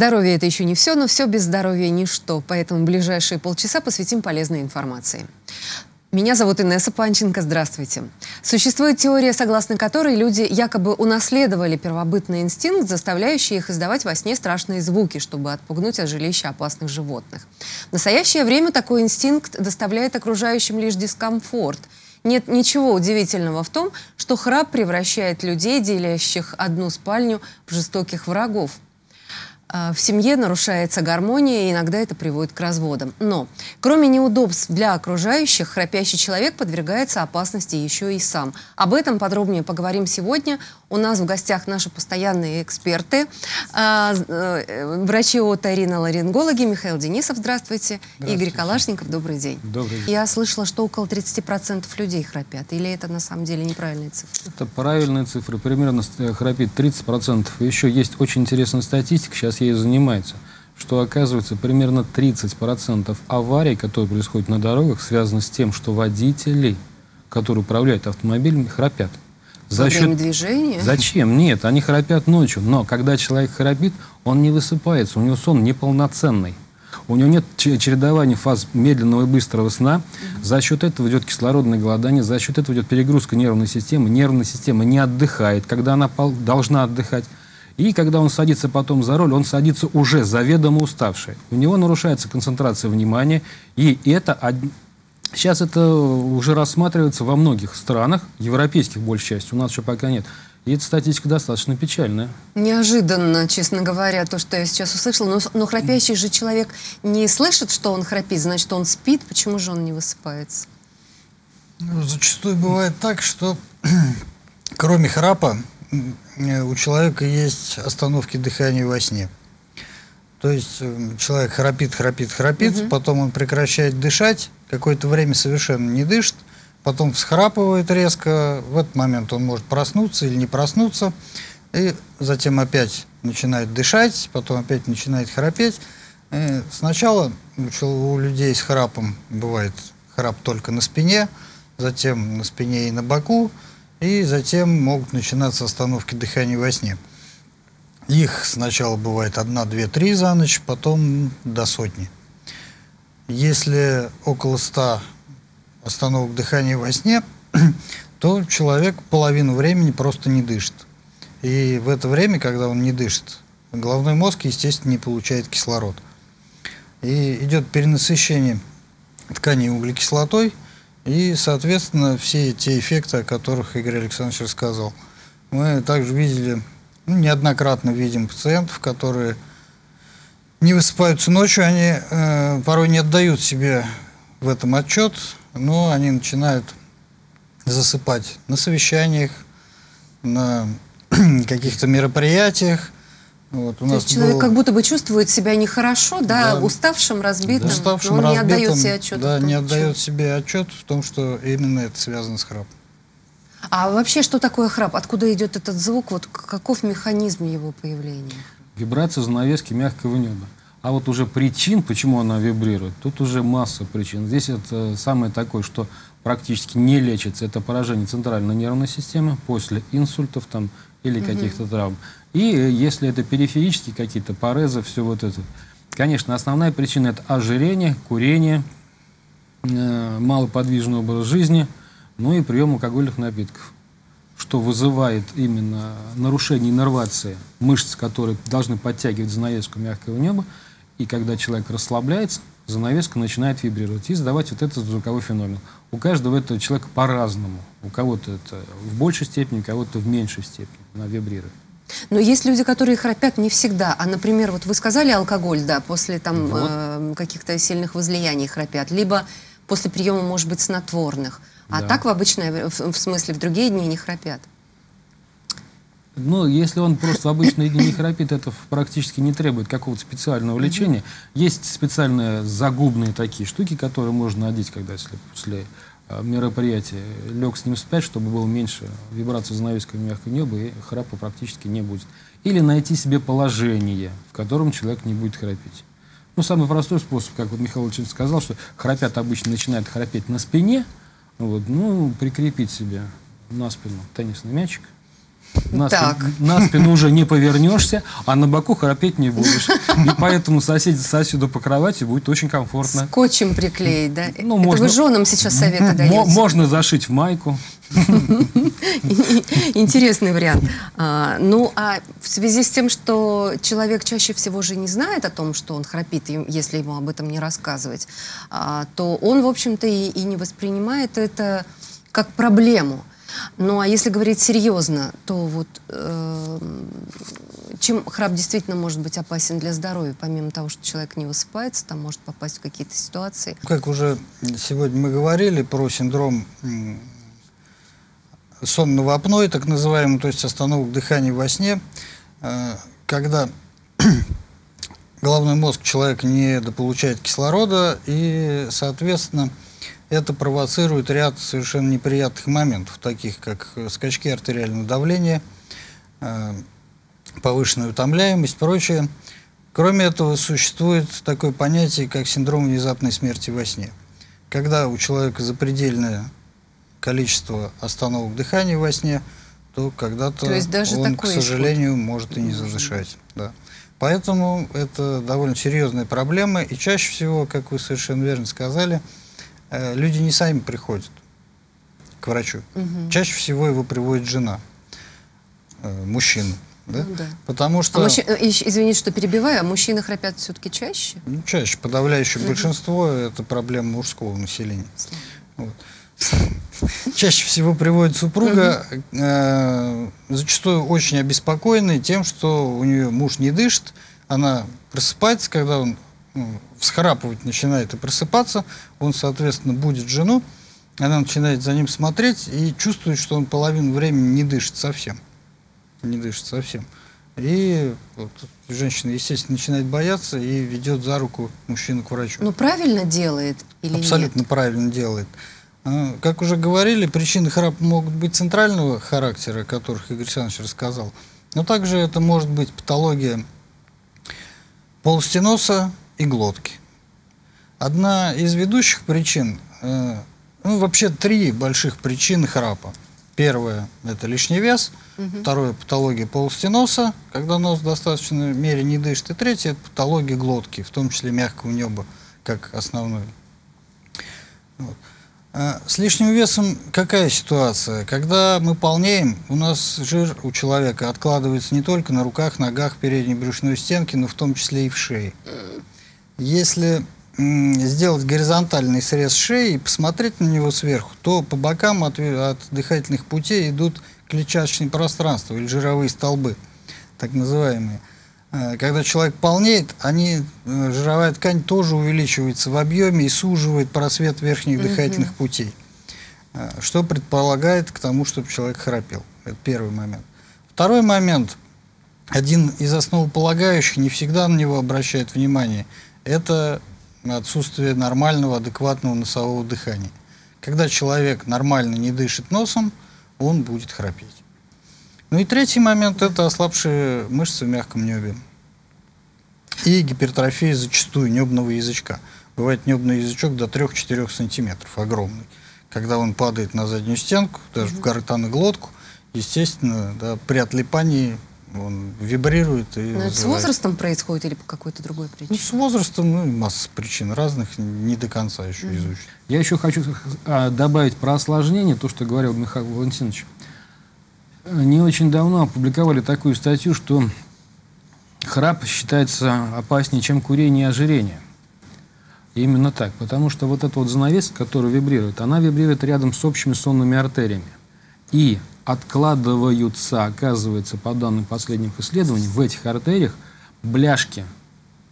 Здоровье – это еще не все, но все без здоровья – ничто. Поэтому ближайшие полчаса посвятим полезной информации. Меня зовут Инесса Панченко. Здравствуйте. Существует теория, согласно которой люди якобы унаследовали первобытный инстинкт, заставляющий их издавать во сне страшные звуки, чтобы отпугнуть от жилища опасных животных. В настоящее время такой инстинкт доставляет окружающим лишь дискомфорт – нет ничего удивительного в том, что храп превращает людей, делящих одну спальню, в жестоких врагов. А, в семье нарушается гармония, и иногда это приводит к разводам. Но, кроме неудобств для окружающих, храпящий человек подвергается опасности еще и сам. Об этом подробнее поговорим сегодня. У нас в гостях наши постоянные эксперты, а, э, врачи оториноларингологи Михаил Денисов, здравствуйте. здравствуйте. Игорь Калашников, добрый день. Добрый день. Я слышала, что около 30% людей храпят. Или это на самом деле неправильные цифры? Это правильные цифры. Примерно э, храпит 30%. Еще есть очень интересная статистика, сейчас ею занимается, что оказывается примерно 30% аварий, которые происходят на дорогах, связаны с тем, что водители, которые управляют автомобилями, храпят. За Во счет... время движения? Зачем? Нет, они храпят ночью. Но когда человек храпит, он не высыпается, у него сон неполноценный. У него нет чередования фаз медленного и быстрого сна. За счет этого идет кислородное голодание, за счет этого идет перегрузка нервной системы. Нервная система не отдыхает, когда она должна отдыхать. И когда он садится потом за руль, он садится уже заведомо уставший. У него нарушается концентрация внимания, и это Сейчас это уже рассматривается во многих странах, европейских большей части, у нас еще пока нет. И эта статистика достаточно печальная. Неожиданно, честно говоря, то, что я сейчас услышала. Но, но храпящий же человек не слышит, что он храпит, значит, он спит. Почему же он не высыпается? Ну, зачастую бывает так, что кроме храпа у человека есть остановки дыхания во сне. То есть э, человек храпит, храпит, храпит, угу. потом он прекращает дышать, какое-то время совершенно не дышит, потом всхрапывает резко, в этот момент он может проснуться или не проснуться, и затем опять начинает дышать, потом опять начинает храпеть. И сначала у людей с храпом бывает храп только на спине, затем на спине и на боку, и затем могут начинаться остановки дыхания во сне. Их сначала бывает одна, две, три за ночь, потом до сотни. Если около ста остановок дыхания во сне, то человек половину времени просто не дышит. И в это время, когда он не дышит, головной мозг, естественно, не получает кислород. И идет перенасыщение тканей углекислотой, и, соответственно, все те эффекты, о которых Игорь Александрович рассказал. Мы также видели ну, неоднократно видим пациентов, которые не высыпаются ночью, они э, порой не отдают себе в этом отчет, но они начинают засыпать на совещаниях, на каких-то мероприятиях. Вот, у То нас есть человек был... как будто бы чувствует себя нехорошо, да, да. уставшим, разбитым, да. уставшим, но он разбитым, не отдает себе отчет. Да, не отдает себе отчет в том, что именно это связано с храпом. А вообще, что такое храп? Откуда идет этот звук? Вот каков механизм его появления? Вибрация занавески мягкого неба. А вот уже причин, почему она вибрирует, тут уже масса причин. Здесь это самое такое, что практически не лечится. Это поражение центральной нервной системы после инсультов там, или каких-то травм. И э, если это периферические какие-то порезы, все вот это. Конечно, основная причина это ожирение, курение, э, малоподвижный образ жизни – ну и прием алкогольных напитков, что вызывает именно нарушение иннервации мышц, которые должны подтягивать занавеску мягкого неба, и когда человек расслабляется, занавеска начинает вибрировать и издавать вот этот звуковой феномен. У каждого этого человека по-разному. У кого-то это в большей степени, у кого-то в меньшей степени она вибрирует. Но есть люди, которые храпят не всегда. А, например, вот вы сказали алкоголь, да, после там вот. э, каких-то сильных возлияний храпят, либо после приема, может быть, снотворных. А да. так в обычное, в, в смысле, в другие дни не храпят. Ну, если он просто в обычные дни не храпит, это практически не требует какого-то специального лечения. Есть специальные загубные такие штуки, которые можно надеть, когда если после э, мероприятия лег с ним спать, чтобы было меньше вибрации занавесками мягкого неба, и храпа практически не будет. Или найти себе положение, в котором человек не будет храпеть. Ну, самый простой способ, как вот Михаил Ильич сказал, что храпят обычно начинают храпеть на спине – вот, ну, прикрепить себе на спину. Теннисный мячик, На, Так. спину, на спину уже не повернешься, а на боку храпеть не будешь. И поэтому сосед соседу по кровати будет очень комфортно. Скотчем приклеить, да? Ну, Это можно- вы женам сейчас советы Мо- даете. можно зашить в майку. Интересный вариант. А, ну, а в связи с тем, что человек чаще всего же не знает о том, что он храпит, если ему об этом не рассказывать, а, то он, в общем-то, и, и не воспринимает это как проблему. Ну, а если говорить серьезно, то вот эм, чем храп действительно может быть опасен для здоровья, помимо того, что человек не высыпается, там может попасть в какие-то ситуации. Как уже сегодня мы говорили про синдром сонного апноэ, так называемый, то есть остановок дыхания во сне, э, когда головной мозг человека не дополучает кислорода, и, соответственно, это провоцирует ряд совершенно неприятных моментов, таких как э, скачки артериального давления, э, повышенная утомляемость, прочее. Кроме этого, существует такое понятие, как синдром внезапной смерти во сне. Когда у человека запредельное количество остановок дыхания во сне, то когда-то он, к такой исход. сожалению, может и не задышать. Да. Поэтому это довольно серьезная проблема, и чаще всего, как вы совершенно верно сказали, люди не сами приходят к врачу. Мгм. Чаще всего его приводит жена, э, мужчина. Да? Ну да. Потому А что мужчи- э, ищ- Извините, что перебиваю, а мужчины храпят все-таки чаще? ну, чаще подавляющее большинство это проблема мужского населения. Вот. Чаще всего приводит супруга, э, зачастую очень обеспокоенный тем, что у нее муж не дышит, она просыпается, когда он ну, всхрапывать начинает и просыпаться, он, соответственно, будет жену, она начинает за ним смотреть и чувствует, что он половину времени не дышит совсем. Не дышит совсем. И вот, женщина, естественно, начинает бояться и ведет за руку мужчину к врачу. Ну, правильно делает или Абсолютно правильно делает. А, Как уже говорили, причины храпа могут быть центрального характера, о которых Игорь Александрович рассказал. Но также это может быть патология полостеноса и глотки. Одна из ведущих причин, э, ну вообще три больших причины храпа. Первое – это лишний вес. Второе – патология полостеноса, когда нос в достаточной мере не дышит. И третье – это патология глотки, в том числе мягкого неба, как основной. Вот. А С лишним весом какая ситуация? Когда мы полнеем, у нас жир у человека откладывается не только на руках, ногах, передней брюшной стенке, но в том числе и в шее. Если сделать горизонтальный срез шеи и посмотреть на него сверху, то по бокам от, от дыхательных путей идут клетчаточные пространства или жировые столбы, так называемые. Э, Когда человек полнеет, они, э, жировая ткань тоже увеличивается в объеме и суживает просвет верхних дыхательных путей, э, что предполагает к тому, чтобы человек храпел. Это первый момент. Второй момент, один из основополагающих, не всегда на него обращают внимание, это отсутствие нормального, адекватного носового дыхания. Когда человек нормально не дышит носом, он будет храпеть. Ну и третий момент – это ослабшие мышцы в мягком небе. И гипертрофия зачастую небного язычка. Бывает небный язычок до 3-4 сантиметров, огромный. Когда он падает на заднюю стенку, даже в гортан и глотку, естественно, да, при отлипании он вибрирует и Но это с возрастом происходит или по какой-то другой Ну, причине? с возрастом, ну, и масса причин разных, не до конца еще изучено. Я еще хочу а, добавить про осложнение, то, что говорил Михаил Валентинович. Э, Не очень давно опубликовали такую статью, что храп считается опаснее, чем курение и ожирение. Именно так, потому что вот эта вот занавеска, которая вибрирует, она вибрирует рядом с общими сонными артериями. И откладываются, оказывается, по данным последних исследований, в этих артериях бляшки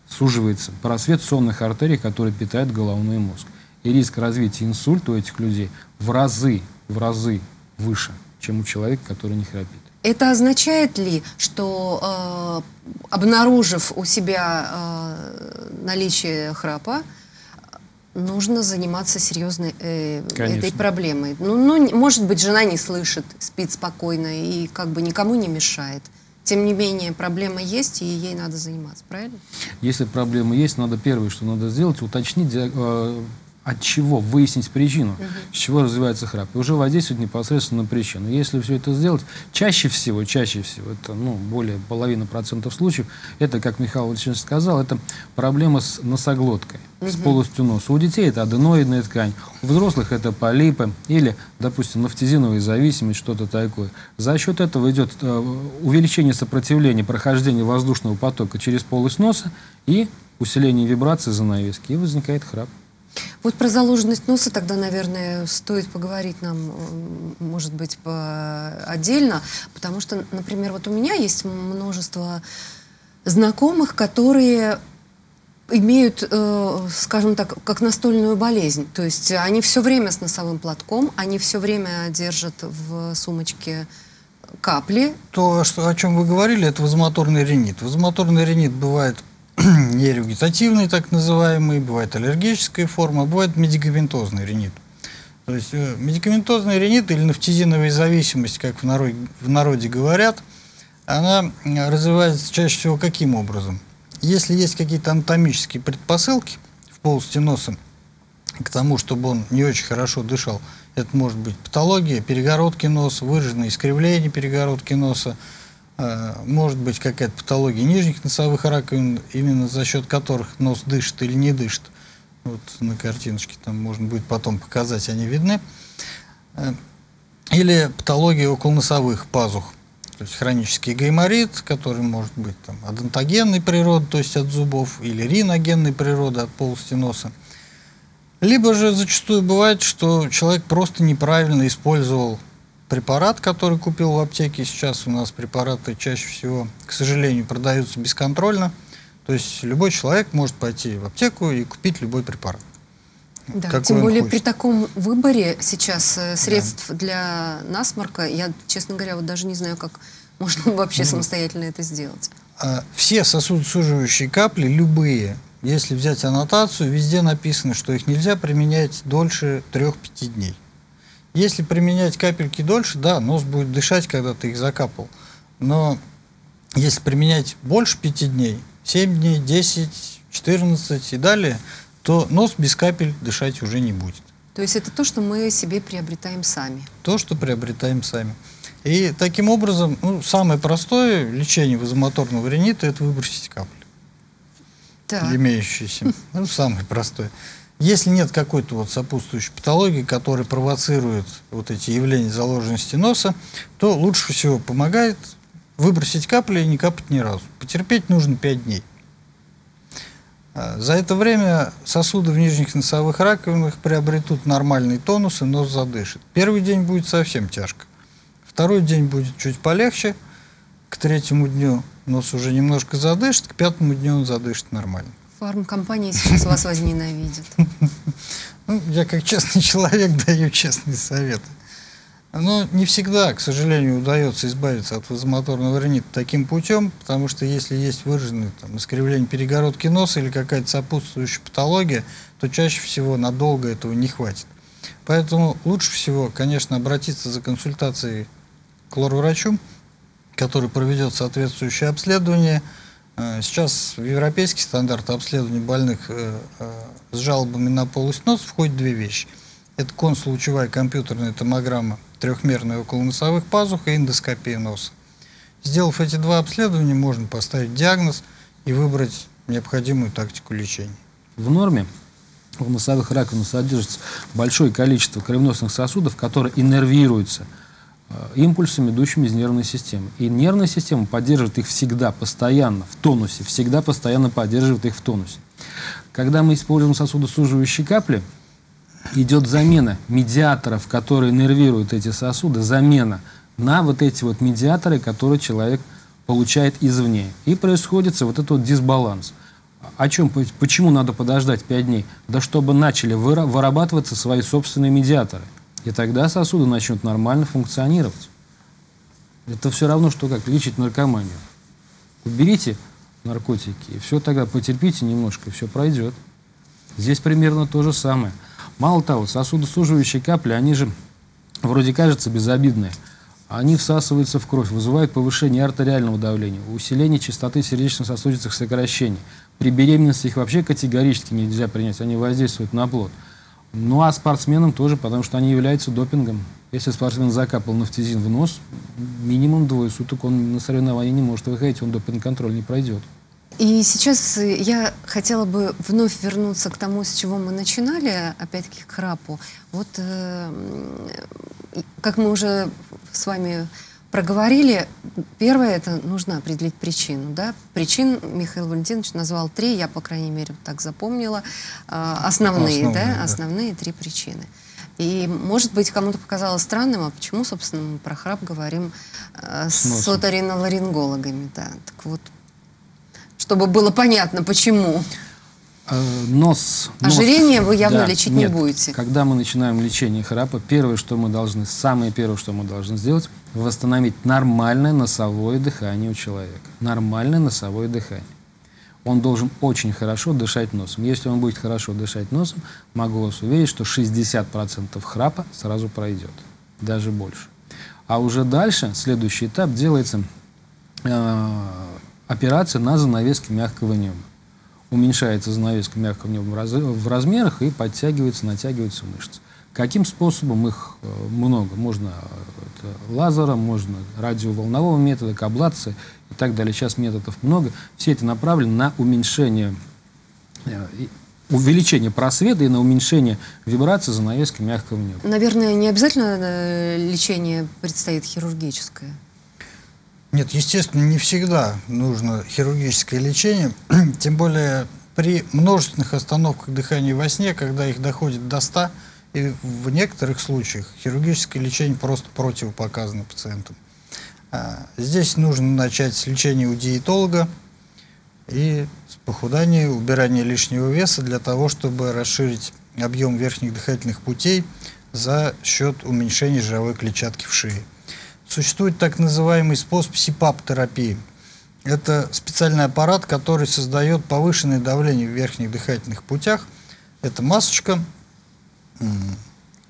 суживается просвет сонных артерий, который питает головной мозг. И риск развития инсульта у этих людей в разы, в разы выше, чем у человека, который не храпит. Это означает ли, что э, обнаружив у себя э, наличие храпа, нужно заниматься серьезной э, Конечно. этой проблемой? Ну, ну, может быть, жена не слышит, спит спокойно и как бы никому не мешает. Тем не менее, проблема есть, и ей надо заниматься, правильно? Если проблемы есть, надо первое, что надо сделать, уточнить, диаг- э, от чего, выяснить причину, с чего развивается храп, и уже воздействовать непосредственно на причину. Если все это сделать, чаще всего, чаще всего, это ну, более половины процентов случаев, это, как Михаил Владимирович сказал, это проблема с носоглоткой, с полостью носа. У детей это аденоидная ткань, у взрослых это полипы или, допустим, нафтизиновая зависимость, что-то такое. За счет этого идет э, увеличение сопротивления прохождения воздушного потока через полость носа и усиление вибрации занавески, и возникает храп. Вот про заложенность носа тогда, наверное, стоит поговорить нам, может быть, по- отдельно, потому что, например, вот у меня есть множество знакомых, которые имеют, э, скажем так, как настольную болезнь. То есть они все время с носовым платком, они все время держат в сумочке капли. То, что, о чем вы говорили, это вазомоторный ринит. Вазомоторный ринит бывает нерегитативный, так называемый, бывает аллергическая форма, бывает медикаментозный ринит. То есть э, медикаментозный ринит или нафтизиновая зависимость, как в народе, в народе говорят, она э, развивается чаще всего каким образом? Если есть какие-то анатомические предпосылки в полости носа к тому, чтобы он не очень хорошо дышал, это может быть патология перегородки носа, выраженное искривление перегородки носа, может быть какая-то патология нижних носовых раковин, именно за счет которых нос дышит или не дышит. Вот на картиночке там можно будет потом показать, они видны. Э, Или патология околоносовых пазух. То есть хронический гайморит, который может быть там, адонтогенной природы, то есть от зубов, или риногенной природы от полости носа. Либо же зачастую бывает, что человек просто неправильно использовал препарат, который купил в аптеке. Сейчас у нас препараты чаще всего, к сожалению, продаются бесконтрольно. То есть любой человек может пойти в аптеку и купить любой препарат. Да, какой тем более хочет. при таком выборе сейчас э, средств для насморка, я, честно говоря, вот даже не знаю, как можно вообще Ну, самостоятельно это сделать. А, Все сосудосуживающие капли, любые, если взять аннотацию, везде написано, что их нельзя применять дольше 3-5 дней. Если применять капельки дольше, да, нос будет дышать, когда ты их закапал. Но если применять больше 5 дней, 7 дней, 10, 14 и далее, то нос без капель дышать уже не будет. То есть это то, что мы себе приобретаем сами. То, что приобретаем сами. И таким образом, ну, самое простое лечение вазомоторного ринита – это выбросить капли. Так. имеющиеся. Ну, самое простое. Если нет какой-то вот сопутствующей патологии, которая провоцирует вот эти явления заложенности носа, то лучше всего помогает выбросить капли и не капать ни разу. Потерпеть нужно 5 дней. А, За это время сосуды в нижних носовых раковинах приобретут нормальный тонус и нос задышит. Первый день будет совсем тяжко. Второй день будет чуть полегче. К третьему дню нос уже немножко задышит, к пятому дню он задышит нормально. Фармкомпании сейчас вас возненавидят. Ну, я как честный человек даю честные советы. Но не всегда, к сожалению, удается избавиться от вазомоторного ринита таким путем, потому что если есть выраженное там, искривление перегородки носа или какая-то сопутствующая патология, то чаще всего надолго этого не хватит. Поэтому лучше всего, конечно, обратиться за консультацией к лор-врачу, который проведет соответствующее обследование. Э, Сейчас в европейский стандарт обследования больных э, э, с жалобами на полость носа входит две вещи. Это консулучевая компьютерная томограмма трехмерная около носовых пазух и эндоскопия носа. Сделав эти два обследования, можно поставить диагноз и выбрать необходимую тактику лечения. В норме в носовых раковинах содержится большое количество кровеносных сосудов, которые иннервируются импульсами, идущими из нервной системы. И нервная система поддерживает их всегда, постоянно, в тонусе, всегда постоянно поддерживает их в тонусе. Когда мы используем сосудосуживающие капли, идет замена медиаторов, которые нервируют эти сосуды, замена на вот эти вот медиаторы, которые человек получает извне. И происходит вот этот вот дисбаланс. О чем, почему надо подождать 5 дней? Да чтобы начали выра- вырабатываться свои собственные медиаторы. И тогда сосуды начнут нормально функционировать. Это все равно, что как лечить наркоманию. Уберите наркотики, и все тогда потерпите немножко, и все пройдет. Здесь примерно то же самое. Мало того, сосудосуживающие капли, они же вроде кажется безобидные. Они всасываются в кровь, вызывают повышение артериального давления, усиление частоты сердечно-сосудистых сокращений. При беременности их вообще категорически нельзя принять, они воздействуют на плод. Ну а спортсменам тоже, потому что они являются допингом. Если спортсмен закапал нафтизин в нос, минимум двое суток он на соревнования не может выходить, он допинг-контроль не пройдет. И сейчас я хотела бы вновь вернуться к тому, с чего мы начинали, опять-таки к храпу. Вот, э, как мы уже с вами проговорили, первое, это нужно определить причину. Да? Причин Михаил Валентинович назвал три, я, по крайней мере, так запомнила. Э, основные, Основные, да? да. основные три причины. И, может быть, кому-то показалось странным, а почему, собственно, мы про храп говорим э, С с носом. оториноларингологами, да. Так вот, чтобы было понятно, почему. Э, Нос. нос. Ожирение вы явно лечить не нет. будете. Когда мы начинаем лечение храпа, первое, что мы должны, самое первое, что мы должны сделать, восстановить нормальное носовое дыхание у человека. Нормальное носовое дыхание. Он должен очень хорошо дышать носом. Если он будет хорошо дышать носом, могу вас уверить, что 60% храпа сразу пройдет. Даже больше. А уже дальше, следующий этап, делается э, операция на занавеске мягкого неба. Уменьшается занавеска мягкого неба в размерах и подтягивается, натягиваются мышцы. Каким способом их э, много? Можно э, это лазером, можно радиоволнового метода, к аблации и так далее. Сейчас методов много. Все это направлено на уменьшение, э, увеличение просвета и на уменьшение вибрации занавески мягкого неба. Наверное, не обязательно лечение предстоит хирургическое. Нет, естественно, не всегда нужно хирургическое лечение, тем более при множественных остановках дыхания во сне, когда их доходит до 100, и в некоторых случаях хирургическое лечение просто противопоказано пациентам. А, Здесь нужно начать с лечения у диетолога и с похудания, убирания лишнего веса для того, чтобы расширить объем верхних дыхательных путей за счет уменьшения жировой клетчатки в шее. Существует так называемый способ СИПАП-терапии. Это специальный аппарат, который создает повышенное давление в верхних дыхательных путях. Это масочка,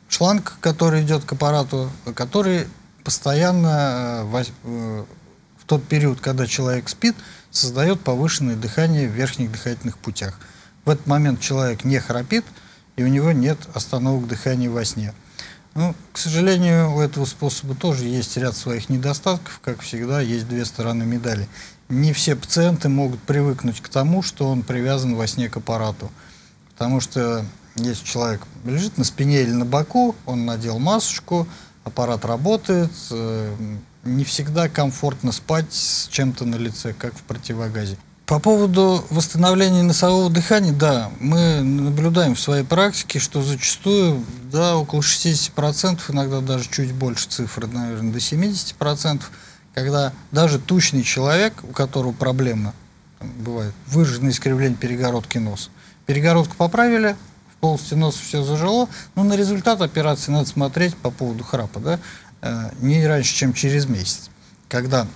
шланг, который идет к аппарату, который постоянно э, э, в тот период, когда человек спит, создает повышенное дыхание в верхних дыхательных путях. В этот момент человек не храпит, и у него нет остановок дыхания во сне. Ну, к сожалению, у этого способа тоже есть ряд своих недостатков. Как всегда, есть две стороны медали. Не все пациенты могут привыкнуть к тому, что он привязан во сне к аппарату. Потому что если человек лежит на спине или на боку, он надел масочку, аппарат работает, э, не всегда комфортно спать с чем-то на лице, как в противогазе. По поводу восстановления носового дыхания, да, мы наблюдаем в своей практике, что зачастую, да, около 60%, иногда даже чуть больше цифры, наверное, до 70%, когда даже тучный человек, у которого проблема, бывает, выраженное искривление перегородки носа, перегородку поправили, полости носа все зажило, но на результат операции надо смотреть по поводу храпа, да, э, не раньше, чем через месяц, когда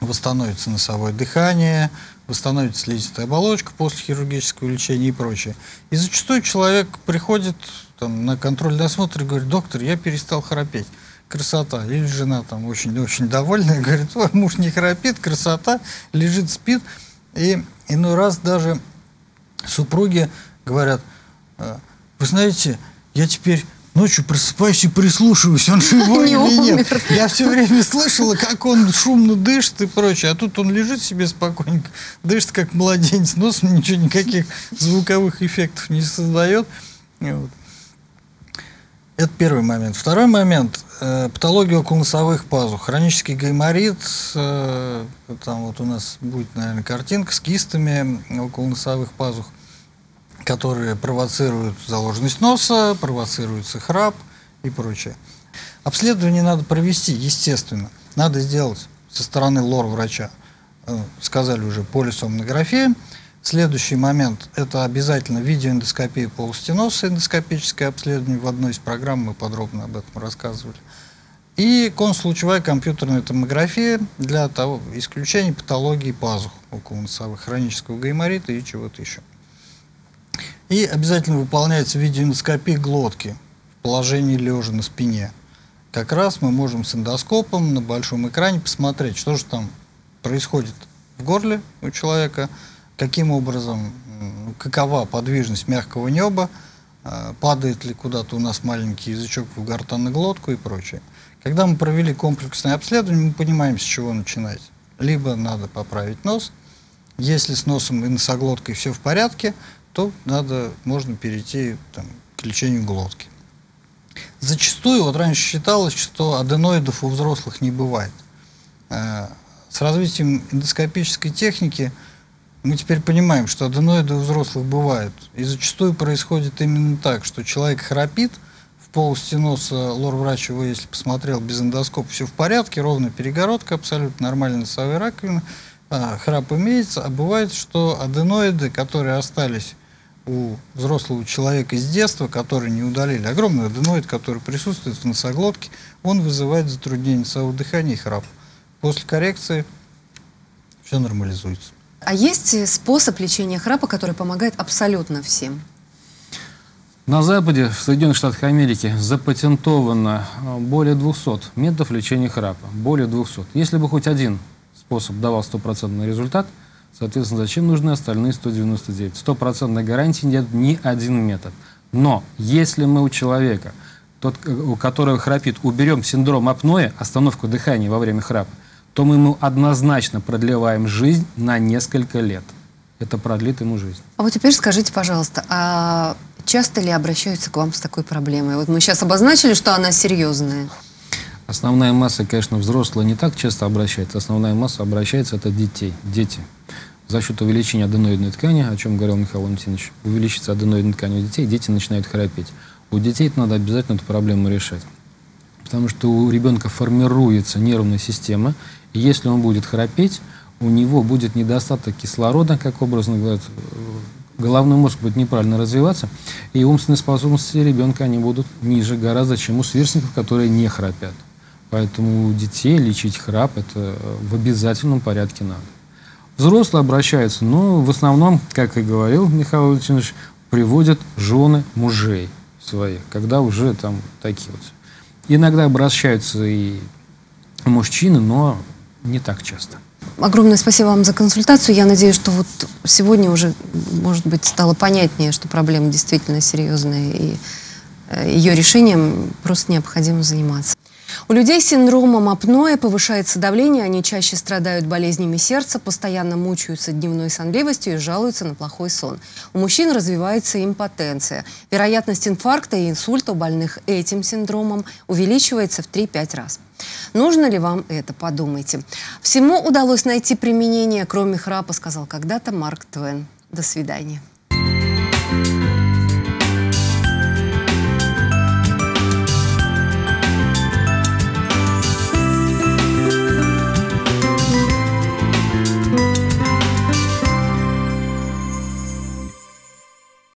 восстановится носовое дыхание, восстановится слизистая оболочка после хирургического лечения и прочее. И зачастую человек приходит там, на контроль досмотр и говорит, доктор, я перестал храпеть. Красота. Или жена там очень-очень довольная, говорит, ой, муж не храпит, красота, лежит, спит. И иной раз даже супруги говорят, «А, вы знаете, я теперь ночью просыпаюсь и прислушиваюсь, он живой Не или нет. умер. Я все время слышала, как он шумно дышит и прочее, а тут он лежит себе спокойненько, дышит как младенец, носом ничего, никаких звуковых эффектов не создает. Вот. Это первый момент. Второй момент э, патология околоносовых пазух. Хронический гайморит, э, там вот у нас будет, наверное, картинка с кистами околоносовых пазух, которые провоцируют заложенность носа, провоцируется храп и прочее. Обследование надо провести, естественно. Надо сделать со стороны лор-врача, э, сказали уже, полисомнография. Следующий момент – это обязательно видеоэндоскопия полости носа, эндоскопическое обследование. В одной из программ мы подробно об этом рассказывали. И консулучевая компьютерная томография для того, исключения патологии пазух околоносовых, хронического гайморита и чего-то еще. И обязательно выполняется видеоэндоскопия глотки в положении лежа на спине. Как раз мы можем с эндоскопом на большом экране посмотреть, что же там происходит в горле у человека, каким образом, какова подвижность мягкого неба, а, падает ли куда-то у нас маленький язычок в гортанную глотку и прочее. Когда мы провели комплексное обследование, мы понимаем, с чего начинать. Либо надо поправить нос, если с носом и носоглоткой все в порядке, то надо, можно перейти там, к лечению глотки. Зачастую, вот раньше считалось, что аденоидов у взрослых не бывает. Э, с развитием эндоскопической техники мы теперь понимаем, что аденоиды у взрослых бывают. И зачастую происходит именно так, что человек храпит, в полости носа лор-врач его, если посмотрел без эндоскопа, все в порядке, ровная перегородка, абсолютно нормальная носовая раковина, храп имеется, а бывает, что аденоиды, которые остались у взрослого человека с детства, который не удалили, огромный аденоид, который присутствует в носоглотке, он вызывает затруднение носового дыхания и храп. После коррекции все нормализуется. А есть способ лечения храпа, который помогает абсолютно всем? На Западе, в Соединенных Штатах Америки, запатентовано а, более 200 методов лечения храпа. Более 200. Если бы хоть один способ давал стопроцентный результат – Соответственно, зачем нужны остальные 199? Стопроцентной гарантии нет ни один метод. Но если мы у человека, тот, у которого храпит, уберем синдром апноэ, остановку дыхания во время храпа, то мы ему однозначно продлеваем жизнь на несколько лет. Это продлит ему жизнь. А вот теперь скажите, пожалуйста, а часто ли обращаются к вам с такой проблемой? Вот мы сейчас обозначили, что она серьезная. Основная масса, конечно, взрослые не так часто обращается. Основная масса обращается это детей, дети. За счет увеличения аденоидной ткани, о чем говорил Михаил Валентинович, увеличится аденоидная ткань у детей, дети начинают храпеть. У детей надо обязательно эту проблему решать. Потому что у ребенка формируется нервная система, и если он будет храпеть, у него будет недостаток кислорода, как образно говорят, головной мозг будет неправильно развиваться, и умственные способности ребенка они будут ниже гораздо, чем у сверстников, которые не храпят. Поэтому детей лечить храп это э, в обязательном порядке надо. Взрослые обращаются, но в основном, как и говорил Михаил Валентинович, приводят жены мужей своих, когда уже там такие вот. Иногда обращаются и мужчины, но не так часто. Огромное спасибо вам за консультацию. Я надеюсь, что вот сегодня уже, может быть, стало понятнее, что проблема действительно серьезная, и э, ее решением просто необходимо заниматься. У людей с синдромом апноэ повышается давление, они чаще страдают болезнями сердца, постоянно мучаются дневной сонливостью и жалуются на плохой сон. У мужчин развивается импотенция. Вероятность инфаркта и инсульта у больных этим синдромом увеличивается в 3-5 раз. Нужно ли вам это? Подумайте. Всему удалось найти применение, кроме храпа, сказал когда-то Марк Твен. До свидания.